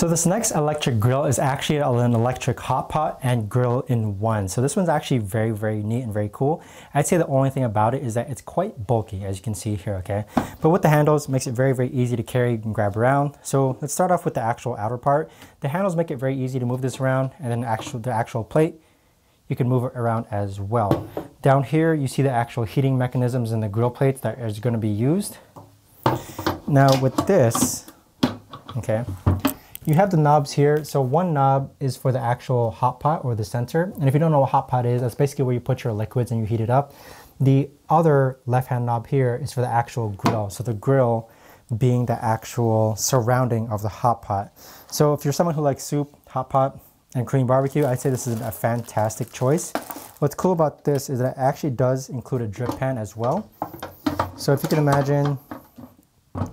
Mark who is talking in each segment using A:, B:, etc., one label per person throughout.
A: So this next electric grill is actually an electric hot pot and grill in one. So this one's actually very, very neat and very cool. I'd say the only thing about it is that it's quite bulky, as you can see here, okay? But with the handles, makes it very, very easy to carry and grab around. So let's start off with the actual outer part. The handles make it very easy to move this around, and then actual, the actual plate, you can move it around as well. Down here, you see the actual heating mechanisms and the grill plates that is gonna be used. Now with this, okay, you have the knobs here. So one knob is for the actual hot pot or the sensor. And if you don't know what hot pot is, that's basically where you put your liquids and you heat it up. The other left-hand knob here is for the actual grill. So the grill being the actual surrounding of the hot pot. So if you're someone who likes soup, hot pot, and Korean barbecue, I'd say this is a fantastic choice. What's cool about this is that it actually does include a drip pan as well. So if you can imagine,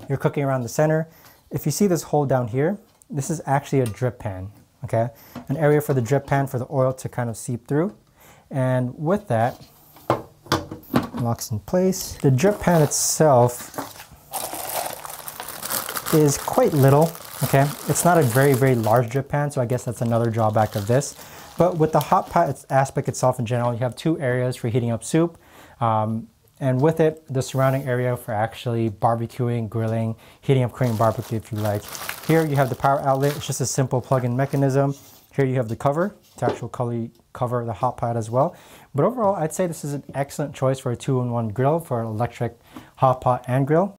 A: you're cooking around the center. If you see this hole down here, this is actually a drip pan, okay? An area for the drip pan for the oil to kind of seep through. And with that, locks in place. The drip pan itself is quite little, okay? It's not a very, very large drip pan, so I guess that's another drawback of this. But with the hot pot aspect itself in general, you have two areas for heating up soup. Um, and with it, the surrounding area for actually barbecuing, grilling, heating up Korean barbecue if you like. Here you have the power outlet. It's just a simple plug-in mechanism. Here you have the cover to actually cover the hot pot as well. But overall, I'd say this is an excellent choice for a two-in-one grill for an electric hot pot and grill.